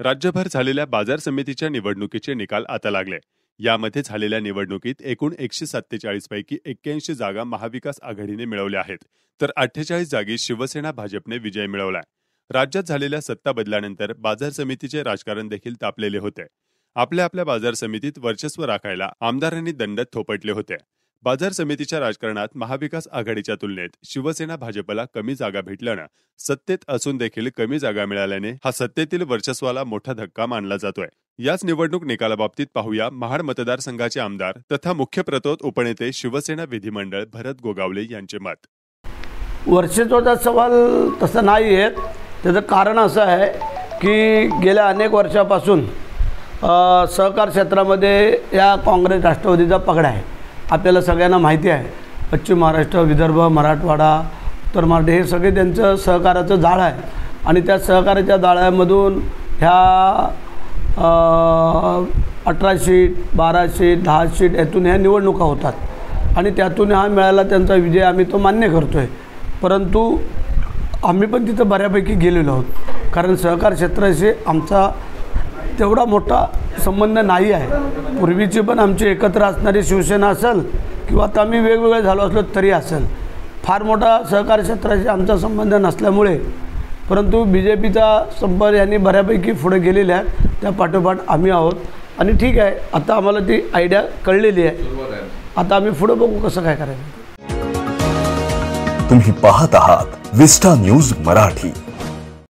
राज्यभर झालेल्या बाजार समितीच्या निवडणुकीचे निकाल आता लागले. यामध्ये झालेल्या निवडणुकीत एकूण एकशे सत्तेचाळीस पैकी एक्क्याऐंशी जागा महाविकास आघाडीने मिळवल्या आहेत. तर अठ्ठेचाळीस जागी शिवसेना भाजपने विजय मिळवलाय राज्यात झालेल्या सत्ता बदलानंतर बाजार समितीचे राजकारण देखील तापलेले होते. आपल्या आपल्या बाजार समितीत वर्चस्व राखायला आमदारांनी दंड थोपटले होते. बाजार समितीच्या राजकारणात महाविकास आघाडीच्या तुलनेत शिवसेना भाजपला कमी जागा भेटल्यानं सत्तेत असून देखील कमी जागा मिळाल्याने हा सत्तेतील वर्चस्वाला मोठा धक्का मानला जातोय. याच निवडणूक निकालाबाबतीत पाहूया महाड मतदारसंघाचे आमदार तथा मुख्य प्रतोद उपनेते शिवसेना विधिमंडळ भरत गोगावले यांचे मत. वर्चस्वाचा सवाल तसा नाही आहे त्याचं कारण असं आहे की गेल्या अनेक वर्षापासून सहकार क्षेत्रामध्ये या काँग्रेस राष्ट्रवादीचा पगडा आहे. आपल्याला सगळ्यांना माहिती आहे. पश्चिम महाराष्ट्र विदर्भ मराठवाडा उत्तर मराठी हे सगळे त्यांचं सहकाराचं जाळं आहे. आणि त्या सहकाराच्या जाळ्यामधून ह्या अठरा शीट बारा शीट दहा शीट यातून ह्या निवडणुका होतात. आणि त्यातून हा मिळाला त्यांचा विजय आम्ही तो मान्य करतो आहे परंतु आम्ही पण तिथं बऱ्यापैकी गेलेलो आहोत. कारण सहकार क्षेत्राशी आमचा तेवढा मोठा संबंध नाही आहे. पूर्वीची पण आमची एकत्र असणारी शिवसेना असेल किंवा आता आम्ही वेगवेगळे झालो असलो तरी असेल. फार मोठा सहकार क्षेत्राशी आमचा संबंध नसल्यामुळे परंतु बी जे पीचा संपर्क यांनी बऱ्यापैकी पुढे गेलेले आहेत. त्या पाठोपाठ आम्ही आहोत. आणि ठीक आहे आता आम्हाला ती आयडिया कळलेली आहे. आता आम्ही पुढं बघू कसं काय करायचं. तुम्ही पाहत आहात विस्टा न्यूज मराठी.